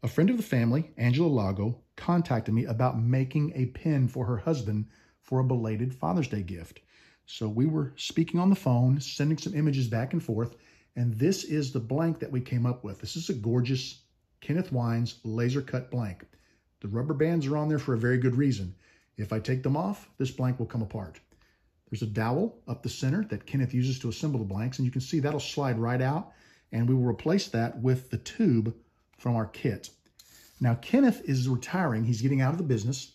A friend of the family, Angela Lago, contacted me about making a pin for her husband for a belated Father's Day gift. So we were speaking on the phone, sending some images back and forth, and this is the blank that we came up with. This is a gorgeous Kenneth Wines laser cut blank. The rubber bands are on there for a very good reason. If I take them off, this blank will come apart. There's a dowel up the center that Kenneth uses to assemble the blanks, and you can see that'll slide right out, and we will replace that with the tube from our kit. Now, Kenneth is retiring. He's getting out of the business.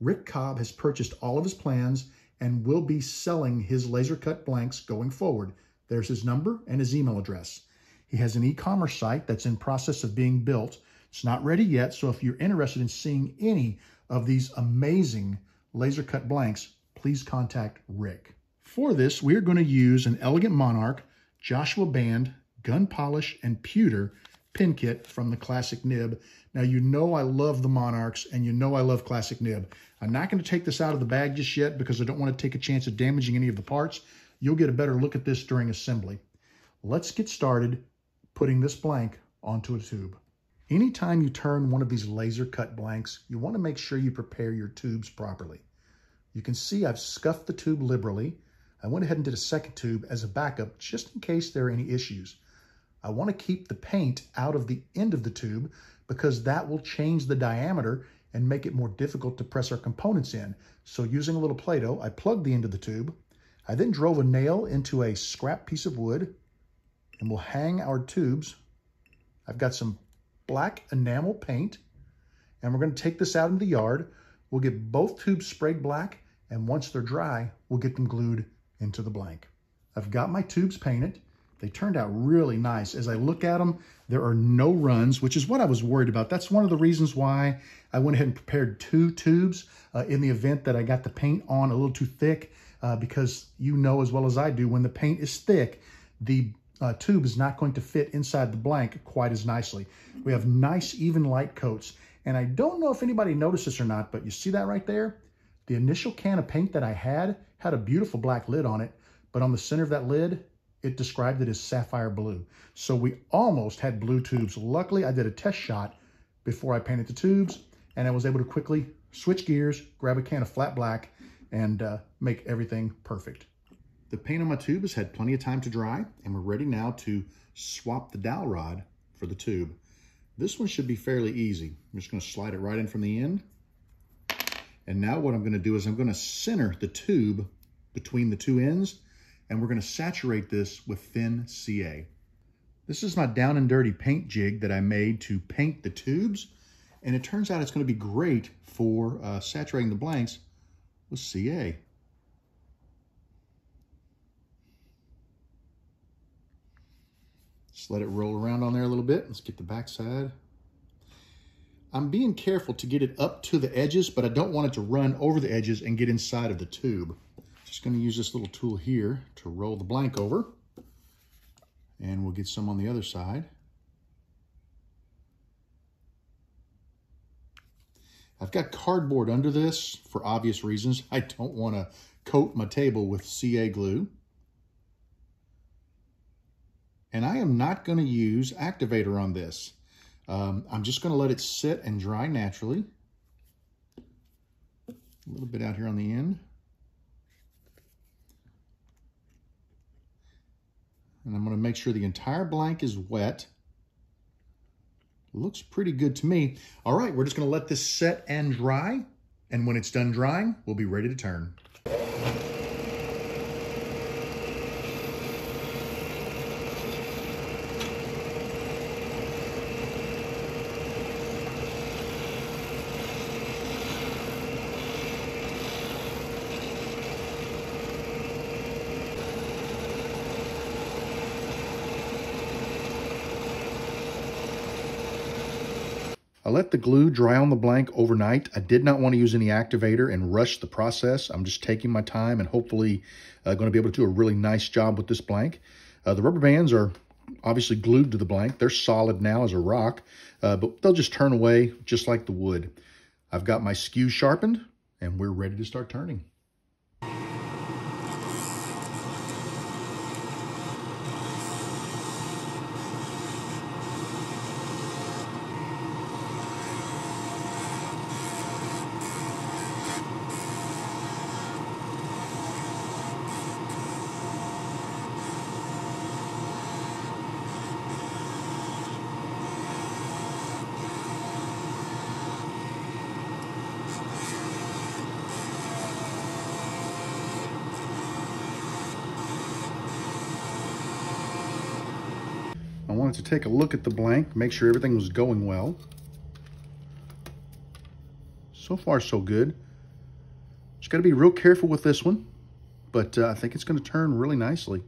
Rick Cobb has purchased all of his plans and will be selling his laser cut blanks going forward. There's his number and his email address. He has an e-commerce site that's in process of being built. It's not ready yet, so if you're interested in seeing any of these amazing laser cut blanks, please contact Rick. For this, we are going to use an Elegant Monarch, Joshua Band, Gun Polish, and Pewter pin kit from the Classic Nib. Now, you know I love the Monarchs, and you know I love Classic Nib. I'm not going to take this out of the bag just yet because I don't want to take a chance of damaging any of the parts. You'll get a better look at this during assembly. Let's get started putting this blank onto a tube. Anytime you turn one of these laser cut blanks, you want to make sure you prepare your tubes properly. You can see I've scuffed the tube liberally. I went ahead and did a second tube as a backup just in case there are any issues. I want to keep the paint out of the end of the tube because that will change the diameter and make it more difficult to press our components in. So using a little Play-Doh, I plugged the end of the tube. I then drove a nail into a scrap piece of wood and we'll hang our tubes. I've got some black enamel paint and we're going to take this out into the yard. We'll get both tubes sprayed black and once they're dry, we'll get them glued into the blank. I've got my tubes painted. They turned out really nice. As I look at them, there are no runs, which is what I was worried about. That's one of the reasons why I went ahead and prepared two tubes uh, in the event that I got the paint on a little too thick, uh, because you know as well as I do, when the paint is thick, the uh, tube is not going to fit inside the blank quite as nicely. We have nice, even light coats. And I don't know if anybody noticed this or not, but you see that right there? The initial can of paint that I had had a beautiful black lid on it, but on the center of that lid, it described it as sapphire blue. So we almost had blue tubes. Luckily, I did a test shot before I painted the tubes, and I was able to quickly switch gears, grab a can of flat black, and uh, make everything perfect. The paint on my tube has had plenty of time to dry, and we're ready now to swap the dowel rod for the tube. This one should be fairly easy. I'm just gonna slide it right in from the end. And now what I'm gonna do is I'm gonna center the tube between the two ends, and we're gonna saturate this with thin CA. This is my down and dirty paint jig that I made to paint the tubes, and it turns out it's gonna be great for uh, saturating the blanks with CA. Just let it roll around on there a little bit. Let's get the back side. I'm being careful to get it up to the edges, but I don't want it to run over the edges and get inside of the tube. Just gonna use this little tool here to roll the blank over. And we'll get some on the other side. I've got cardboard under this for obvious reasons. I don't wanna coat my table with CA glue. And I am not going to use activator on this. Um, I'm just going to let it sit and dry naturally. A little bit out here on the end. And I'm going to make sure the entire blank is wet. Looks pretty good to me. All right, we're just going to let this set and dry. And when it's done drying, we'll be ready to turn. I let the glue dry on the blank overnight. I did not want to use any activator and rush the process. I'm just taking my time and hopefully uh, going to be able to do a really nice job with this blank. Uh, the rubber bands are obviously glued to the blank. They're solid now as a rock, uh, but they'll just turn away just like the wood. I've got my skew sharpened and we're ready to start turning. Wanted to take a look at the blank, make sure everything was going well. So far, so good. Just got to be real careful with this one, but uh, I think it's going to turn really nicely.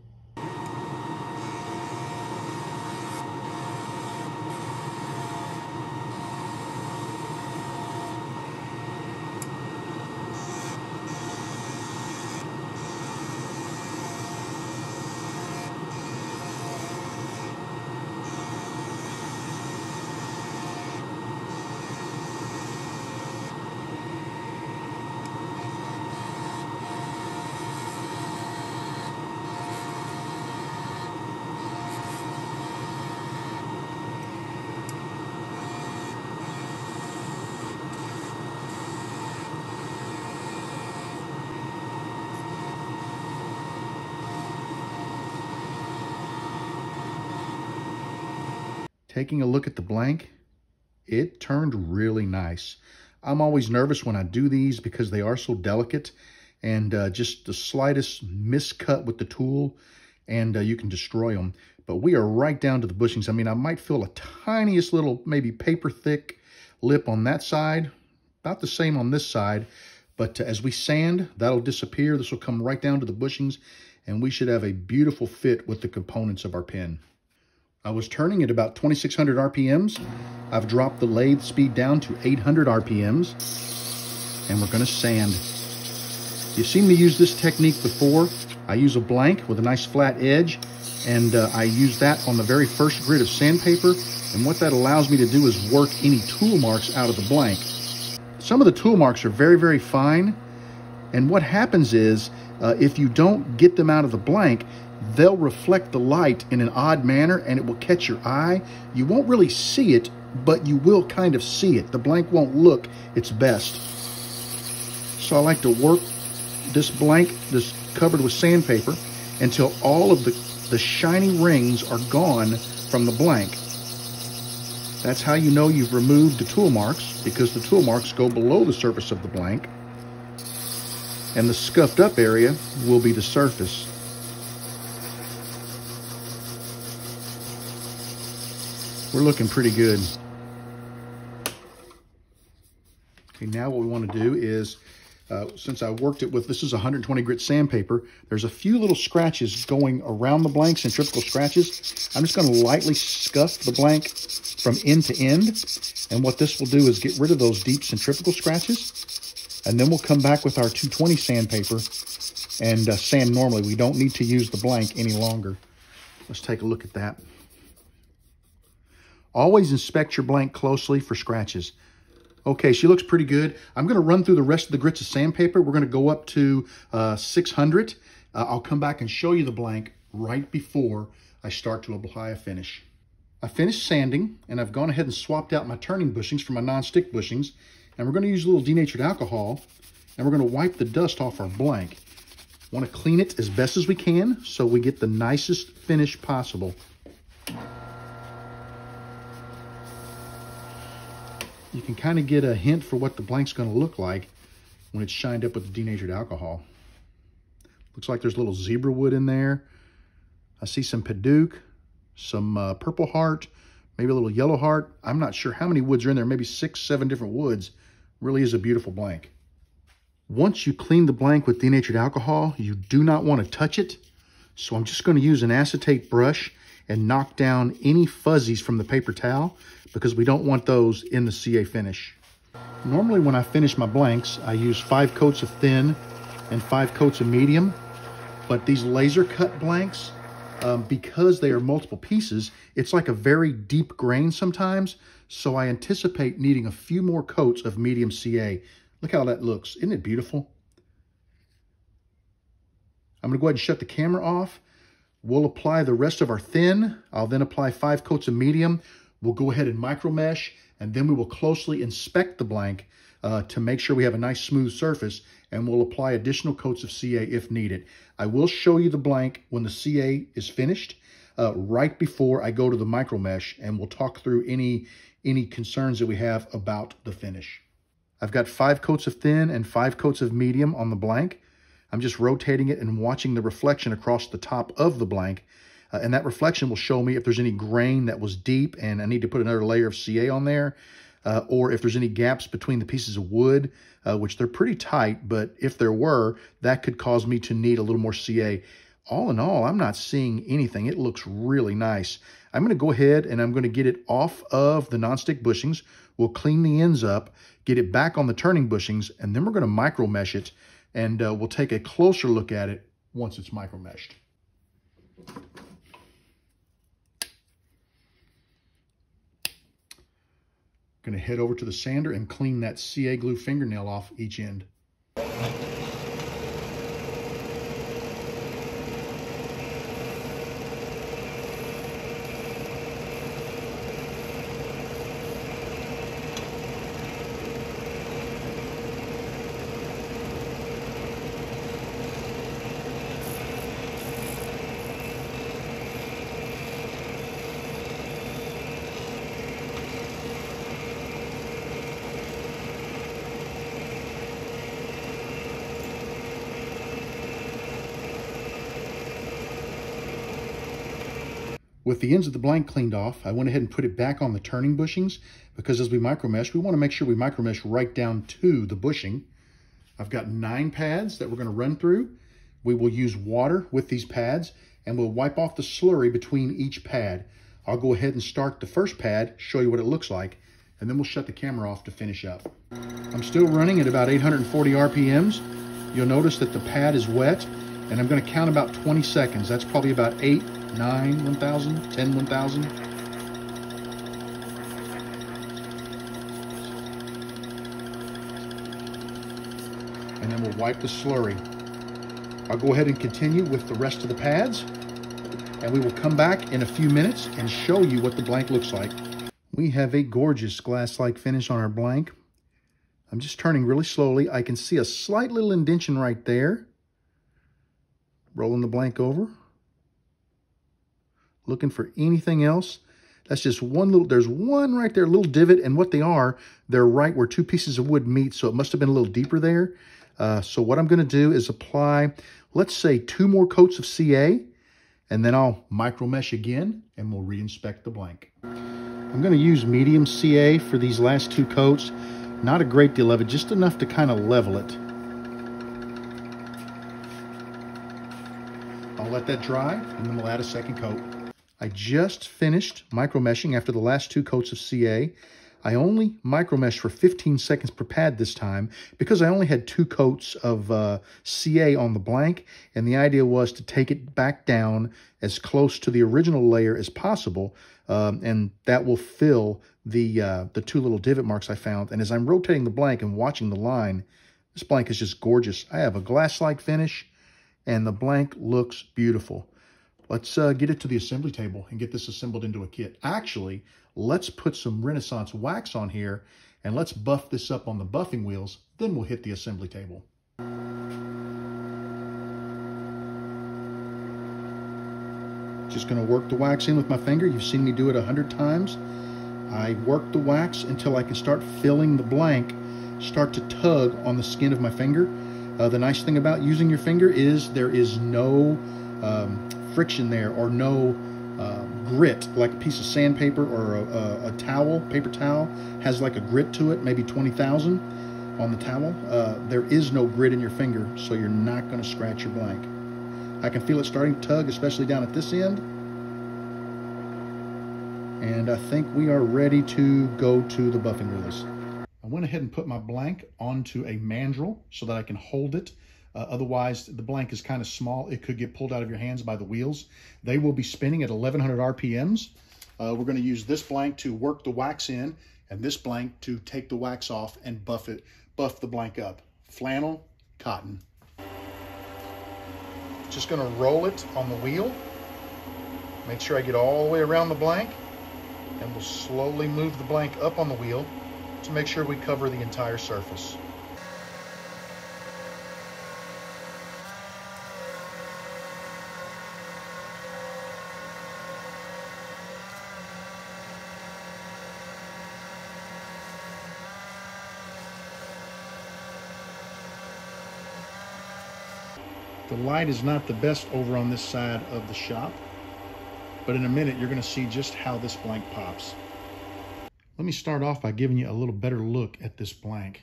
Taking a look at the blank, it turned really nice. I'm always nervous when I do these because they are so delicate and uh, just the slightest miscut with the tool and uh, you can destroy them. But we are right down to the bushings. I mean, I might feel a tiniest little, maybe paper thick lip on that side, about the same on this side. But uh, as we sand, that'll disappear. This will come right down to the bushings and we should have a beautiful fit with the components of our pen. I was turning at about 2,600 RPMs. I've dropped the lathe speed down to 800 RPMs, and we're gonna sand. You've seen me use this technique before. I use a blank with a nice flat edge, and uh, I use that on the very first grit of sandpaper, and what that allows me to do is work any tool marks out of the blank. Some of the tool marks are very, very fine, and what happens is, uh, if you don't get them out of the blank, they'll reflect the light in an odd manner and it will catch your eye. You won't really see it, but you will kind of see it. The blank won't look its best. So I like to work this blank, this covered with sandpaper, until all of the, the shiny rings are gone from the blank. That's how you know you've removed the tool marks, because the tool marks go below the surface of the blank, and the scuffed up area will be the surface. We're looking pretty good. Okay, now what we want to do is, uh, since I worked it with, this is 120 grit sandpaper, there's a few little scratches going around the blank, centrifugal scratches. I'm just going to lightly scuff the blank from end to end. And what this will do is get rid of those deep centrifugal scratches. And then we'll come back with our 220 sandpaper and uh, sand normally. We don't need to use the blank any longer. Let's take a look at that. Always inspect your blank closely for scratches. Okay, she looks pretty good. I'm going to run through the rest of the grits of sandpaper. We're going to go up to uh, 600. Uh, I'll come back and show you the blank right before I start to apply a finish. I finished sanding, and I've gone ahead and swapped out my turning bushings for my non-stick bushings. And we're going to use a little denatured alcohol, and we're going to wipe the dust off our blank. Want to clean it as best as we can so we get the nicest finish possible. You can kind of get a hint for what the blank's going to look like when it's shined up with the denatured alcohol. Looks like there's a little zebra wood in there. I see some padauk, some uh, purple heart, maybe a little yellow heart. I'm not sure how many woods are in there, maybe six, seven different woods. Really is a beautiful blank. Once you clean the blank with denatured alcohol, you do not want to touch it. So I'm just going to use an acetate brush and knock down any fuzzies from the paper towel because we don't want those in the CA finish. Normally when I finish my blanks, I use five coats of thin and five coats of medium, but these laser cut blanks, um, because they are multiple pieces, it's like a very deep grain sometimes, so I anticipate needing a few more coats of medium CA. Look how that looks. Isn't it beautiful? I'm going to go ahead and shut the camera off We'll apply the rest of our thin. I'll then apply five coats of medium. We'll go ahead and micro mesh, and then we will closely inspect the blank uh, to make sure we have a nice smooth surface, and we'll apply additional coats of CA if needed. I will show you the blank when the CA is finished, uh, right before I go to the micro mesh, and we'll talk through any, any concerns that we have about the finish. I've got five coats of thin and five coats of medium on the blank. I'm just rotating it and watching the reflection across the top of the blank. Uh, and that reflection will show me if there's any grain that was deep and I need to put another layer of CA on there, uh, or if there's any gaps between the pieces of wood, uh, which they're pretty tight, but if there were, that could cause me to need a little more CA. All in all, I'm not seeing anything. It looks really nice. I'm going to go ahead and I'm going to get it off of the nonstick bushings. We'll clean the ends up, get it back on the turning bushings, and then we're going to micro mesh it, and uh, we'll take a closer look at it once it's micro meshed. Going to head over to the sander and clean that CA glue fingernail off each end. With the ends of the blank cleaned off, I went ahead and put it back on the turning bushings because as we micromesh, we want to make sure we micromesh right down to the bushing. I've got nine pads that we're going to run through. We will use water with these pads and we'll wipe off the slurry between each pad. I'll go ahead and start the first pad, show you what it looks like, and then we'll shut the camera off to finish up. I'm still running at about 840 RPMs. You'll notice that the pad is wet and I'm going to count about 20 seconds. That's probably about eight 9 1000, 10 1000. And then we'll wipe the slurry. I'll go ahead and continue with the rest of the pads and we will come back in a few minutes and show you what the blank looks like. We have a gorgeous glass-like finish on our blank. I'm just turning really slowly. I can see a slight little indention right there. Rolling the blank over looking for anything else. That's just one little, there's one right there, a little divot, and what they are, they're right where two pieces of wood meet, so it must have been a little deeper there. Uh, so what I'm going to do is apply, let's say, two more coats of CA, and then I'll micro mesh again, and we'll reinspect the blank. I'm going to use medium CA for these last two coats. Not a great deal of it, just enough to kind of level it. I'll let that dry, and then we'll add a second coat. I just finished micromeshing after the last two coats of CA. I only micromeshed for 15 seconds per pad this time because I only had two coats of uh, CA on the blank, and the idea was to take it back down as close to the original layer as possible, um, and that will fill the, uh, the two little divot marks I found. And as I'm rotating the blank and watching the line, this blank is just gorgeous. I have a glass-like finish, and the blank looks beautiful. Let's uh, get it to the assembly table and get this assembled into a kit. Actually, let's put some Renaissance wax on here and let's buff this up on the buffing wheels. Then we'll hit the assembly table. Just going to work the wax in with my finger. You've seen me do it a hundred times. I work the wax until I can start filling the blank, start to tug on the skin of my finger. Uh, the nice thing about using your finger is there is no um, friction there or no uh, grit, like a piece of sandpaper or a, a, a, towel, paper towel, has like a grit to it, maybe 20,000 on the towel. Uh, there is no grit in your finger, so you're not going to scratch your blank. I can feel it starting to tug, especially down at this end. And I think we are ready to go to the buffing release. I went ahead and put my blank onto a mandrel so that I can hold it uh, otherwise, the blank is kind of small. It could get pulled out of your hands by the wheels. They will be spinning at 1100 RPMs. Uh, we're going to use this blank to work the wax in and this blank to take the wax off and buff it, buff the blank up. Flannel, cotton. Just going to roll it on the wheel. Make sure I get all the way around the blank and we'll slowly move the blank up on the wheel to make sure we cover the entire surface. The light is not the best over on this side of the shop. but in a minute, you're gonna see just how this blank pops. Let me start off by giving you a little better look at this blank.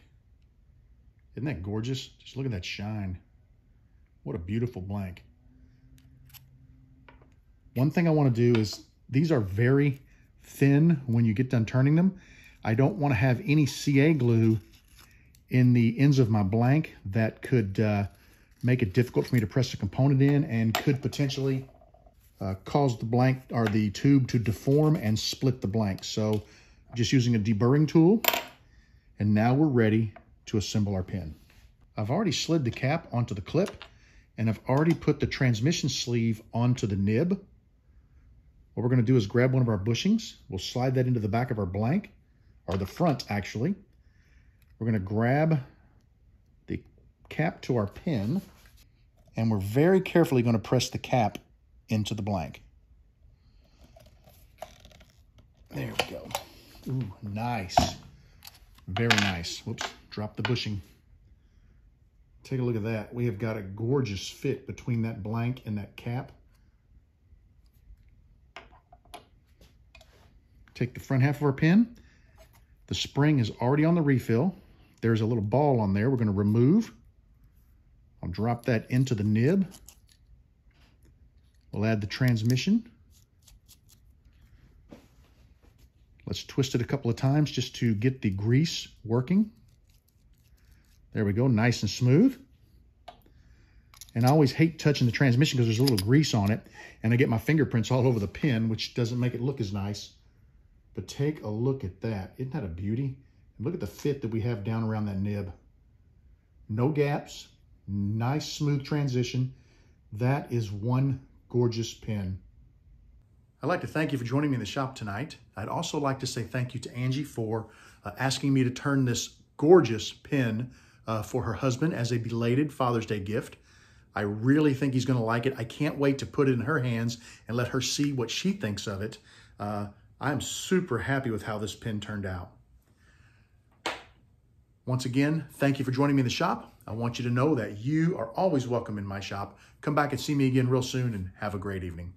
Isn't that gorgeous? Just look at that shine. What a beautiful blank. One thing I want to do is, these are very thin when you get done turning them. I don't want to have any CA glue in the ends of my blank that could uh, make it difficult for me to press the component in and could potentially uh, cause the blank or the tube to deform and split the blank. So just using a deburring tool. And now we're ready to assemble our pin. I've already slid the cap onto the clip and I've already put the transmission sleeve onto the nib. What we're gonna do is grab one of our bushings. We'll slide that into the back of our blank, or the front actually. We're gonna grab cap to our pin and we're very carefully gonna press the cap into the blank. There we go. Ooh, nice. Very nice. Whoops, drop the bushing. Take a look at that. We have got a gorgeous fit between that blank and that cap. Take the front half of our pin. The spring is already on the refill. There's a little ball on there we're going to remove. I'll drop that into the nib. We'll add the transmission. Let's twist it a couple of times just to get the grease working. There we go, nice and smooth. And I always hate touching the transmission because there's a little grease on it and I get my fingerprints all over the pin, which doesn't make it look as nice. But take a look at that. Isn't that a beauty? And look at the fit that we have down around that nib. No gaps, nice smooth transition. That is one gorgeous pin. I'd like to thank you for joining me in the shop tonight. I'd also like to say thank you to Angie for uh, asking me to turn this gorgeous pin uh, for her husband as a belated Father's Day gift. I really think he's going to like it. I can't wait to put it in her hands and let her see what she thinks of it. Uh, I'm super happy with how this pin turned out. Once again, thank you for joining me in the shop. I want you to know that you are always welcome in my shop. Come back and see me again real soon and have a great evening.